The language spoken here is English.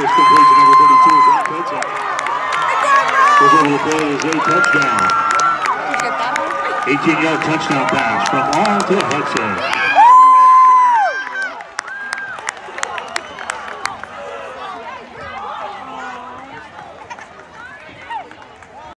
jersey number 32, Brock Hudson. Goes over the play is a touchdown. 18-yard touchdown pass from Arn to Hudson.